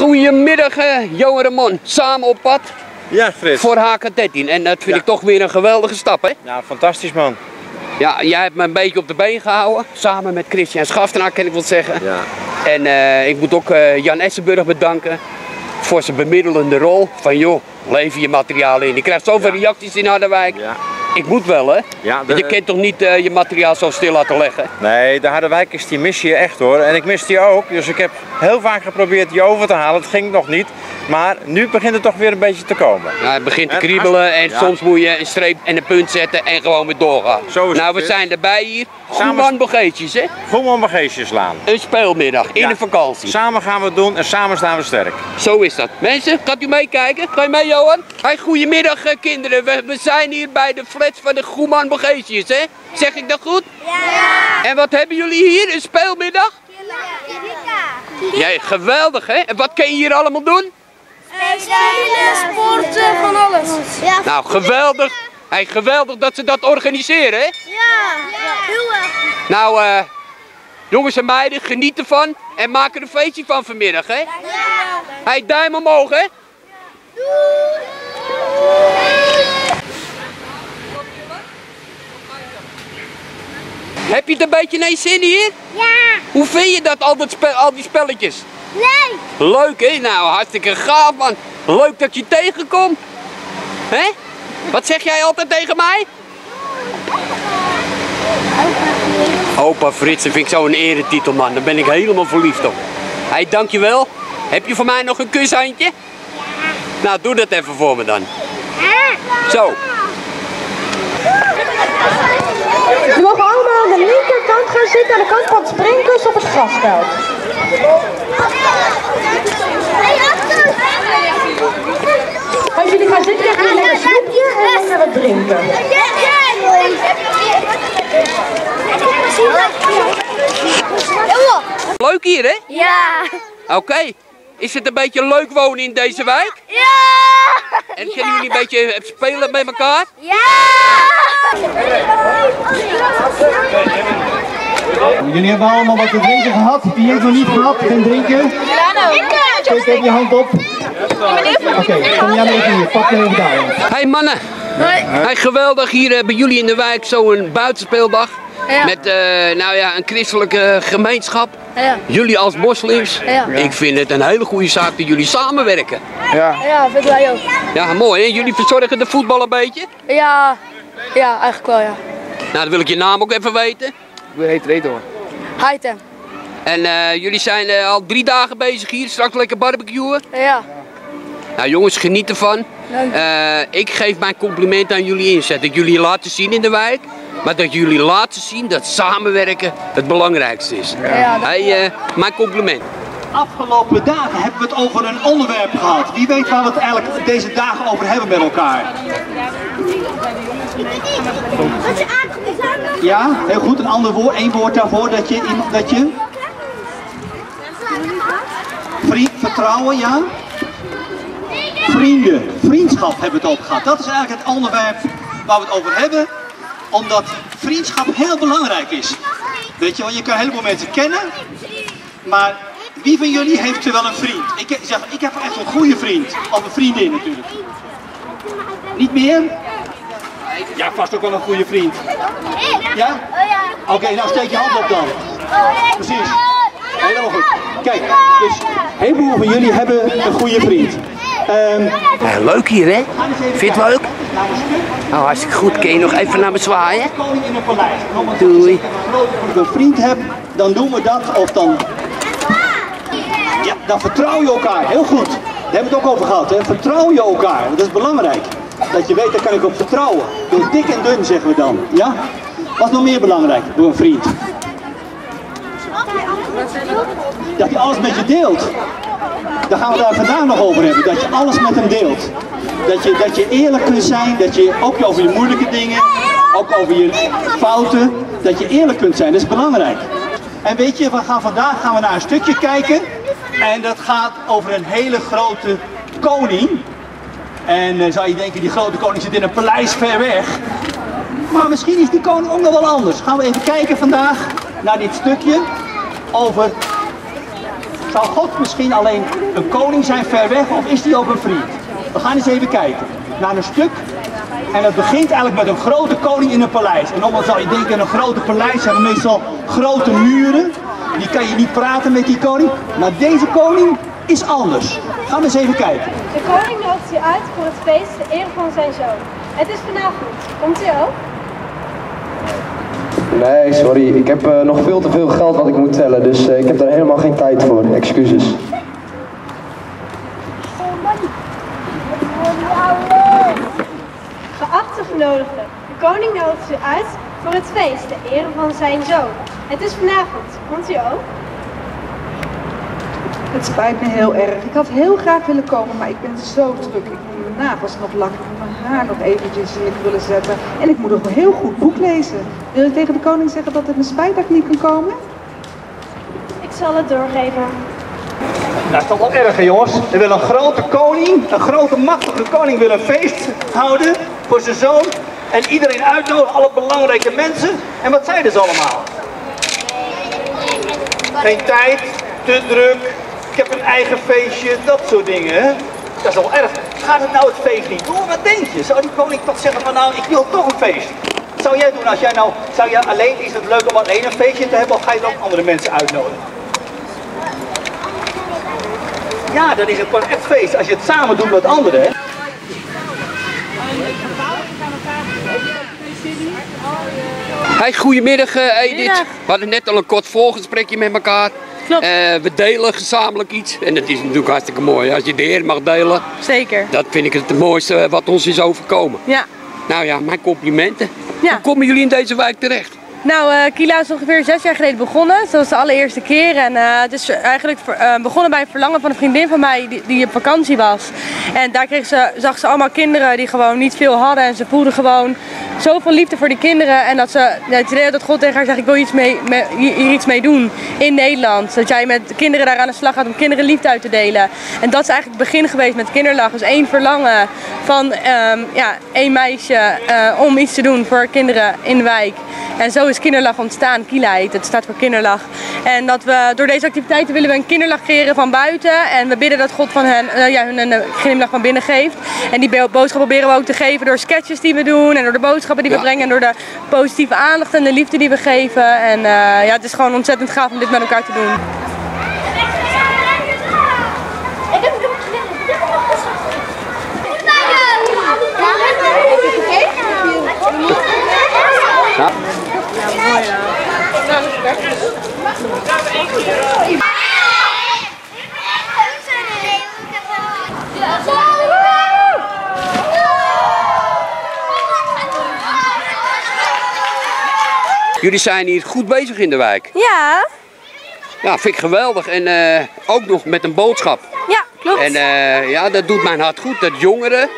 Goedemiddag, uh, Johan Ramon. Samen op pad ja, Frits. voor HK13. En dat vind ik toch weer een geweldige stap, hè? Ja, fantastisch man. Ja, jij hebt me een beetje op de been gehouden. Samen met Christian Schaftenaar, kan ik wel zeggen. Ja. En uh, ik moet ook uh, Jan Essenburg bedanken voor zijn bemiddelende rol. Van joh, lever je materiaal in. Je krijgt zoveel ja. reacties in Harderwijk. Ja. Ik moet wel, hè? Ja, de... Je kent toch niet uh, je materiaal zo stil laten leggen? Nee, de Harderwijkers die mis je echt hoor. En ik mis die ook. Dus ik heb heel vaak geprobeerd die over te halen. Het ging nog niet. Maar nu begint het toch weer een beetje te komen. Ja, het begint te kriebelen en soms moet je een streep en een punt zetten en gewoon weer doorgaan. Zo is nou, we zijn erbij hier. Goeman Begeetjes, hè? Goeman Begeetjeslaan. Een speelmiddag in de vakantie. Samen gaan we het doen en samen staan we sterk. Zo is dat. Mensen, gaat u meekijken? Ga je mee, Johan? Hey, goedemiddag, eh, kinderen. We, we, zijn hier bij de van de Goeman Begeetjes, hè? Zeg ik dat goed? Ja. En wat hebben jullie hier? Een speelmiddag? Ja. Jij, geweldig, hè? En wat kun je hier allemaal doen? Spelen, sporten, van alles. Ja, nou, geweldig. Hey, geweldig dat ze dat organiseren, hè? Ja, heel erg. Nou, uh, jongens en meiden, geniet ervan en maak er een feestje van vanmiddag, hè? Ja. Hey, duim omhoog, hè? Doei. Heb je het een beetje naar zin hier? Ja. Hoe vind je dat, al, dat al die spelletjes? Leuk! Leuk, hè? Nou, hartstikke gaaf, man. Leuk dat je tegenkomt. Hè? Wat zeg jij altijd tegen mij? Opa Frits, dat vind ik zo een eretitel, man. Daar ben ik helemaal verliefd op. Hé, hey, dankjewel. Heb je voor mij nog een kushandje? Ja. Nou, doe dat even voor me dan. Zo. Je mag allemaal aan de linkerkant gaan zitten, aan de kant van het springkussen op het grasveld. Als jullie gaan zitten, krijgen jullie lekker snoepje en lekker wat drinken. Leuk hier, hè? Ja. Oké. Okay. Is het een beetje leuk wonen in deze wijk? Ja! En kunnen jullie een beetje spelen met elkaar? Ja! Jullie hebben allemaal wat te drinken gehad. Wie heeft nog niet gehad? Geen drinken? Ik Steek even je hand op. Oké, kom jij even hier. Pak me even daar. Hey mannen. Hoi. Hey, geweldig hier uh, bij jullie in de wijk zo'n buitenspeeldag. Ja. Met uh, nou ja, een christelijke gemeenschap. Ja. Jullie als moslims. Ja. Ik vind het een hele goede zaak dat jullie samenwerken. Ja, ja vinden wij ook. Ja, mooi hè? Jullie verzorgen de voetbal een beetje? Ja, ja eigenlijk wel ja. Nou, dan wil ik je naam ook even weten. Ik heet Redor. Haitem. En uh, jullie zijn uh, al drie dagen bezig hier, straks lekker barbecuen? Ja. Nou jongens, geniet ervan. Uh, ik geef mijn compliment aan jullie inzet. Dat jullie laten zien in de wijk. Maar dat jullie laten zien dat samenwerken het belangrijkste is. Ja. Hey, mijn compliment. Afgelopen dagen hebben we het over een onderwerp gehad. Wie weet waar we het eigenlijk deze dagen over hebben met elkaar? Ja, heel goed. Een ander woord, één woord daarvoor dat je dat je Vriend, vertrouwen, ja. Vrienden, vriendschap hebben we het over gehad. Dat is eigenlijk het onderwerp waar we het over hebben. Omdat vriendschap heel belangrijk is. Weet je, want je kan een heleboel mensen kennen. Maar wie van jullie heeft er wel een vriend? Ik zeg, ik heb echt een goede vriend. Of een vriendin natuurlijk. Niet meer? Ja, vast ook wel een goede vriend. Ja? Oké, nou steek je hand op dan. Precies. Helemaal goed. Kijk, dus een heleboel van jullie hebben een goede vriend. Um, ja, leuk hier, hè? Vind je het leuk? Nou, hartstikke goed. Kun je nog even naar me zwaaien? Doei. Als ik een vriend heb, dan doen we dat. Of dan... Ja, dan vertrouw je elkaar. Heel goed. Daar hebben we het ook over gehad, hè? Vertrouw je elkaar. Dat is belangrijk. Dat je weet, daar kan ik op vertrouwen. Door dik en dun, zeggen we dan. Ja? Wat is nog meer belangrijk door een vriend? Dat hij alles met je deelt. Daar gaan we daar vandaag nog over hebben. Dat je alles met hem deelt. Dat je, dat je eerlijk kunt zijn. Dat je ook over je moeilijke dingen. Ook over je fouten. Dat je eerlijk kunt zijn. Dat is belangrijk. En weet je, we gaan vandaag gaan we naar een stukje kijken. En dat gaat over een hele grote koning. En dan zou je denken, die grote koning zit in een paleis ver weg. Maar misschien is die koning ook nog wel anders. Gaan we even kijken vandaag naar dit stukje over Zal God misschien alleen een koning zijn ver weg of is hij ook een vriend? We gaan eens even kijken naar een stuk. En het begint eigenlijk met een grote koning in een paleis. En dan zou je denken, een grote paleis hebben meestal grote muren. Die kan je niet praten met die koning. Maar deze koning is anders. Gaan we eens even kijken. De koning nodigt u uit voor het feest ter ere van zijn zoon. Het is vanavond. Komt u ook? Nee, sorry. Ik heb eh, nog veel te veel geld wat ik moet tellen, dus eh, ik heb daar helemaal geen tijd voor. Excuses. Geachte genodigden, de koning nodigt u uit voor het feest ter ere van zijn zoon. Het is vanavond. Komt u ook? Het spijt me heel erg. Ik had heel graag willen komen, maar ik ben zo druk. Ik moet mijn nagels nog lakken, haar nog eventjes in willen zetten. En ik moet nog een heel goed boek lezen. Wil je tegen de koning zeggen dat het me spijt dat ik niet kan komen? Ik zal het doorgeven. Nou, dat is toch wel erg, hè, jongens. Er wil een grote koning, een grote machtige koning wil een feest houden voor zijn zoon. En iedereen uitnodigen, alle belangrijke mensen. En wat zeiden ze allemaal? Geen tijd, te druk, ik heb een eigen feestje, dat soort dingen. Hè? Dat is wel erg. Gaat het nou het feest niet door? Wat denk je? Zou die koning toch zeggen van nou, ik wil toch een feest? Wat zou jij doen als jij nou, zou jij alleen, is het leuk om alleen een feestje te hebben of ga je dan ook andere mensen uitnodigen? Ja, dan is het gewoon echt feest als je het samen doet met anderen. Hè? Hey, goedemiddag eh, Edith. We hadden net al een kort voorgesprekje met elkaar. Klopt. Eh, we delen gezamenlijk iets. En dat is natuurlijk hartstikke mooi. Als je de Heer mag delen, Zeker. dat vind ik het mooiste eh, wat ons is overkomen. Ja. Nou ja, mijn complimenten. Ja. Hoe komen jullie in deze wijk terecht? Nou, eh Kila is ongeveer zes jaar geleden begonnen. Dat was de allereerste keer. En eh, het is eigenlijk eh, begonnen bij een verlangen van een vriendin van mij die, die op vakantie was. En daar kreeg ze, zag ze allemaal kinderen die gewoon niet veel hadden. En ze voelde gewoon zoveel liefde voor die kinderen. En dat ze ja, het idee dat God tegen haar zegt, ik wil iets mee, hier iets mee doen in Nederland. Dat jij met kinderen daar aan de slag gaat om kinderen liefde uit te delen. En dat is eigenlijk het begin geweest met kinderlach. Dus één verlangen van ehm, ja, één meisje om iets te doen voor kinderen in de wijk. En zo is kinderlach ontstaan. Kila heet het, staat voor kinderlach. En dat we door deze activiteiten willen we een kinderlach creëren van buiten. En we bidden dat God van hen, eh, ja, hun een eh, glimlach van binnen geeft. En die bo- boodschap proberen we ook te geven door sketches die we doen. En door de boodschappen die Ja. we brengen. En door de positieve aandacht en de liefde die we geven. En eh, ja, het is gewoon ontzettend gaaf om dit met elkaar te doen. Jullie zijn hier goed bezig in de wijk. Ja, Ja, vind ik geweldig. En eh, ook nog met een boodschap. ja, klopt. En eh, ja, dat doet mijn hart goed. Dat jongeren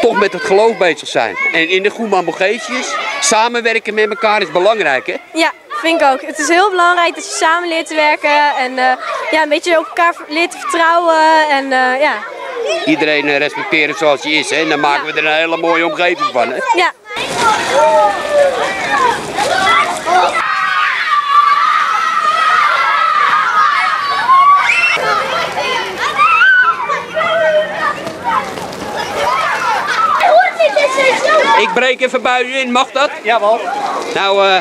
toch met het geloof bezig zijn. En in de Goeman Bogeetjes, samenwerken met elkaar is belangrijk, hè? Ja, vind ik ook. Het is heel belangrijk dat je samen leert te werken en eh, ja, een beetje op elkaar leert te vertrouwen. En eh, ja. Iedereen eh, respecteren zoals hij is, hè? En dan maken we er een hele mooie omgeving van, hè? ja. Ik breek even bij u in, mag dat? Jawel. Nou, eh,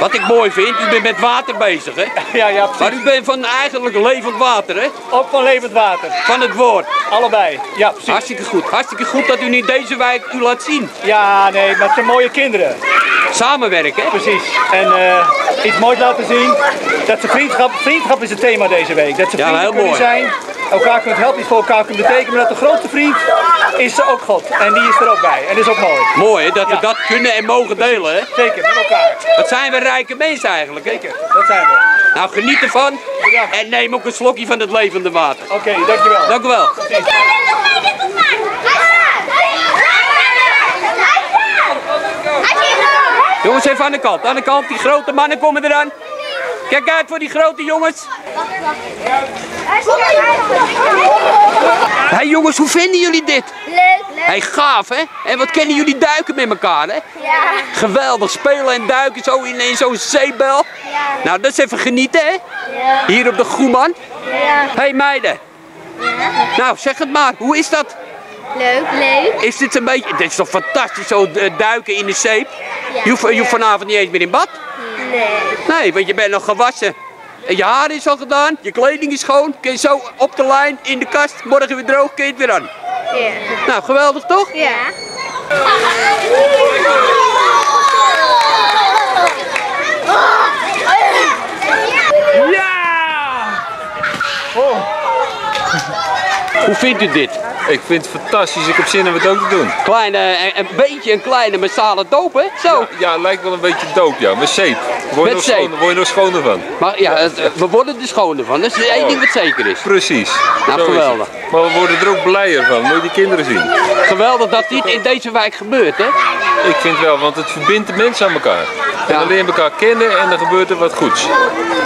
wat ik mooi vind, u bent met water bezig, hè? Ja, ja, Maar u bent van eigenlijk levend water, hè? Ook van levend water. Van het woord. Allebei. Ja, precies. Hartstikke goed. Hartstikke goed dat u niet deze wijk u laat zien. Ja, nee, maar het zijn mooie kinderen. Samenwerken, hè? Precies. En eh, iets moois laten zien. Dat ze vriendschap, vriendschap is het thema deze week. Dat ze Ja, vrienden heel kunnen mooi. zijn. Elkaar kunnen helpen, iets voor elkaar kunnen betekenen. Maar dat de grootste vriend is ook God. En die is er ook bij. En dat is ook mooi. Mooi, hè? Dat we dat kunnen en mogen delen, hè? Zeker, met elkaar. Wat zijn we rijke mensen eigenlijk, hè? Zeker, dat zijn we. Nou, geniet ervan. Bedankt. En neem ook een slokje van het levende water. Oké, dankjewel. Dank u wel. Jongens, even aan de kant. Aan de kant. Die grote mannen komen eraan. Kijk uit voor die grote jongens. Hé hey, jongens, hoe vinden jullie dit? Leuk. Hey, gaaf hè? En wat kennen jullie duiken met elkaar hè? Ja. Geweldig, spelen en duiken zo in, zo'n zeebel. Nou, dat is even genieten hè? Ja. Hier op de Groeman. Hé hey, meiden. Nou, zeg het maar. Hoe is dat? Leuk, leuk. Is dit een beetje... Dit is toch fantastisch, zo eh, duiken in de zeep? Je, hoeft, je hoeft vanavond niet eens meer in bad. Nee. Nee, want je bent nog gewassen. En je haar is al gedaan, je kleding is schoon. Kun je zo op de lijn, in de kast, morgen weer droog, kun je het weer aan. Ja. Nou, geweldig toch? Ja. Hoe vindt u dit? Ik vind het fantastisch, ik heb zin om het ook te doen. Kleine, een, een beetje een kleine massale doop, hè? Zo. Ja, lijkt wel een beetje doop, ja. Met zeep. Word je, nog, zeep. schoner, word je nog schoner van. Maar ja, het, eh, we worden er schoner van. Dat is één ding wat zeker is. Precies. Nou, Zo geweldig. Maar we worden er ook blijer van. Moet je die kinderen zien. Geweldig dat dit in deze wijk gebeurt, hè? Ik vind wel, want het verbindt de mensen aan elkaar. En dan leer je elkaar kennen en dan gebeurt er wat goeds.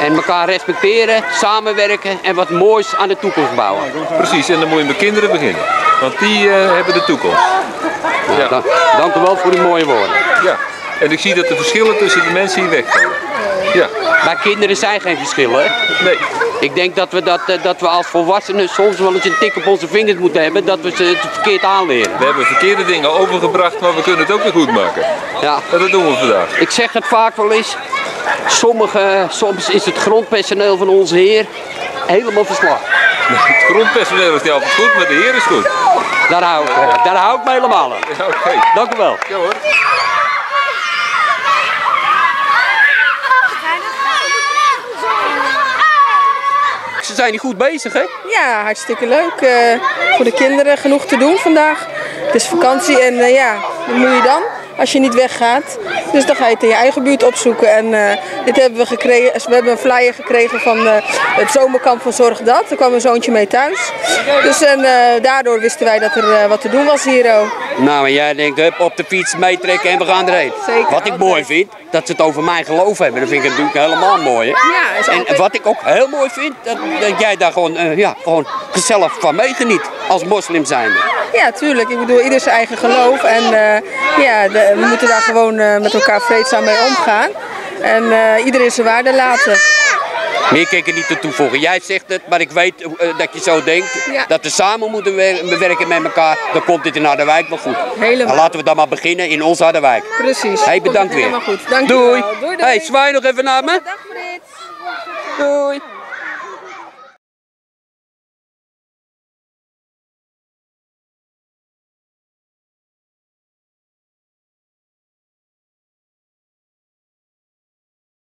En elkaar respecteren, samenwerken en wat moois aan de toekomst bouwen. Precies, en dan moet je met kinderen beginnen. Want die eh, hebben de toekomst. Ja. Dank, dank u wel voor uw mooie woorden. Ja. En ik zie dat de verschillen tussen de mensen hier wegvallen. Ja. Bij kinderen zijn geen verschillen? Nee. Ik denk dat we, dat, eh, dat we als volwassenen soms wel eens een tik op onze vingers moeten hebben dat we ze het verkeerd aanleren. We hebben verkeerde dingen overgebracht, maar we kunnen het ook weer goed maken. Ja. En dat doen we vandaag. Ik zeg het vaak wel eens. Sommige, soms is het grondpersoneel van onze Heer helemaal verslag. Het grondpersoneel is niet altijd goed, maar de heer is goed. Daar hou ik, eh, daar hou ik me helemaal aan. Ja. Dank u wel. Ja hoor. Ze zijn hier goed bezig, hè? Ja, hartstikke leuk. Eh, voor de kinderen genoeg te doen vandaag. Het is vakantie en eh, ja, wat moet je dan als je niet weggaat? Dus dan ga je het in je eigen buurt opzoeken. En eh, dit hebben we gekregen. We hebben een flyer gekregen van eh, het zomerkamp van Zorg Dat. Daar kwam een zoontje mee thuis. Dus en, eh, daardoor wisten wij dat er wat te doen was hier ook. Nou, en jij denkt, hup, op de fiets meetrekken en we gaan erheen. Zeker, Wat ik mooi vind, dat ze het over mijn geloof hebben. Dat vind ik natuurlijk helemaal mooi, hè? Ja, is En wat ik ook heel mooi vind, dat, dat jij daar gewoon, eh, ja, gewoon gezellig van meegeniet. Als moslim zijnde. Ja, tuurlijk. Ik bedoel, ieder zijn eigen geloof. En eh, ja, de- we moeten daar gewoon eh, met elkaar vreedzaam mee omgaan. En iedereen zijn waarde laten. Meer kan ik er niet toe toevoegen. Jij zegt het, maar ik weet eh, dat je zo denkt. Ja. Dat we samen moeten wer- werken met elkaar. Dan komt dit in Harderwijk wel goed. Helemaal. Dan laten we dan maar beginnen in ons Harderwijk. Precies. Hey, bedankt weer. helemaal goed. Doei. Doei, doei. Hey, zwaai nog even naar me. Dag Frits. Doei.